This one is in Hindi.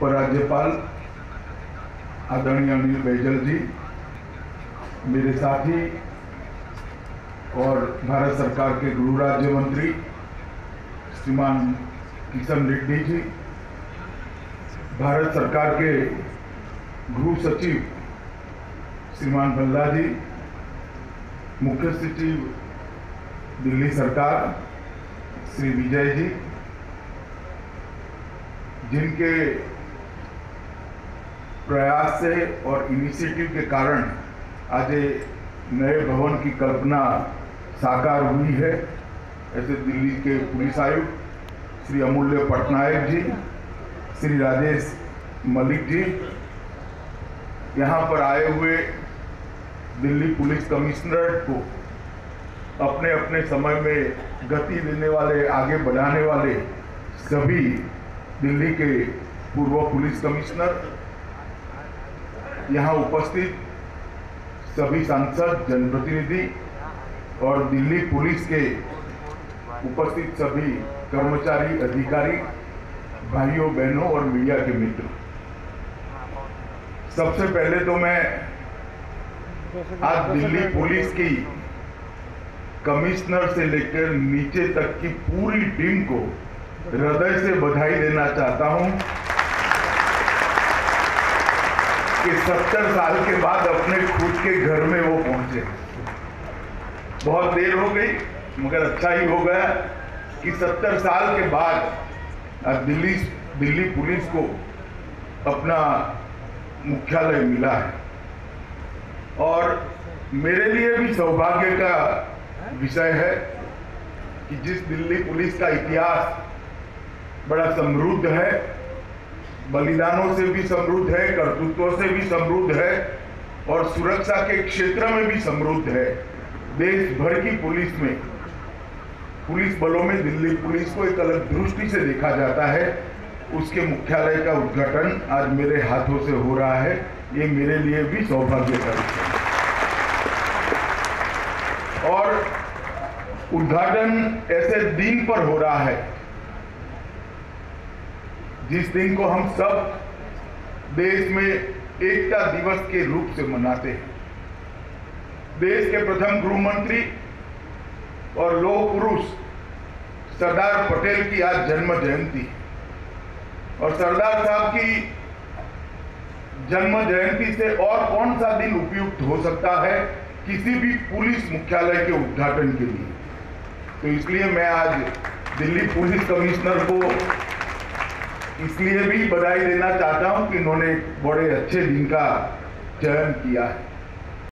उपराज्यपाल आदरणीय अनिल बैजल जी, मेरे साथी और भारत सरकार के गृह राज्य मंत्री श्रीमान किशन रेड्डी जी, भारत सरकार के गृह सचिव श्रीमान भल्ला जी, मुख्य सचिव दिल्ली सरकार श्री विजय जी, जिनके प्रयास से और इनिशिएटिव के कारण आज नए भवन की कल्पना साकार हुई है। ऐसे दिल्ली के पुलिस आयुक्त श्री अमूल्य पटनायक जी, श्री राजेश मलिक जी, यहाँ पर आए हुए दिल्ली पुलिस कमिश्नर को अपने अपने समय में गति देने वाले, आगे बढ़ाने वाले सभी दिल्ली के पूर्व पुलिस कमिश्नर यहाँ उपस्थित सभी सांसद, जनप्रतिनिधि और दिल्ली पुलिस के उपस्थित सभी कर्मचारी, अधिकारी, भाइयों, बहनों और मीडिया के मित्र। सबसे पहले तो मैं आज दिल्ली पुलिस की कमिश्नर से लेकर नीचे तक की पूरी टीम को हृदय से बधाई देना चाहता हूँ। कि सत्तर साल के बाद अपने खुद के घर में वो पहुँचे। बहुत देर हो गई, मगर अच्छा ही हो गया कि सत्तर साल के बाद दिल्ली दिल्ली पुलिस को अपना मुख्यालय मिला है। और मेरे लिए भी सौभाग्य का विषय है कि जिस दिल्ली पुलिस का इतिहास बड़ा समृद्ध है बलिदानों से भी समृद्ध है, कर्तृत्व से भी समृद्ध है और सुरक्षा के क्षेत्र में भी समृद्ध है। देश भर की पुलिस में, पुलिस बलों में दिल्ली पुलिस को एक अलग दृष्टि से देखा जाता है। उसके मुख्यालय का उद्घाटन आज मेरे हाथों से हो रहा है। ये मेरे लिए भी सौभाग्य का विषय और उद्घाटन ऐसे दिन पर हो रहा है जिस दिन को हम सब देश में एकता दिवस के रूप से मनाते हैं। देश के प्रथम गृह मंत्री और लोह पुरुष सरदार पटेल की आज जन्म जयंती और सरदार साहब की जन्म जयंती से और कौन सा दिन उपयुक्त हो सकता है, किसी भी पुलिस मुख्यालय के उद्घाटन के लिए। तो इसलिए मैं आज दिल्ली पुलिस कमिश्नर को इसलिए भी बधाई देना चाहता हूँ कि इन्होंने बड़े अच्छे दिन का चयन किया है।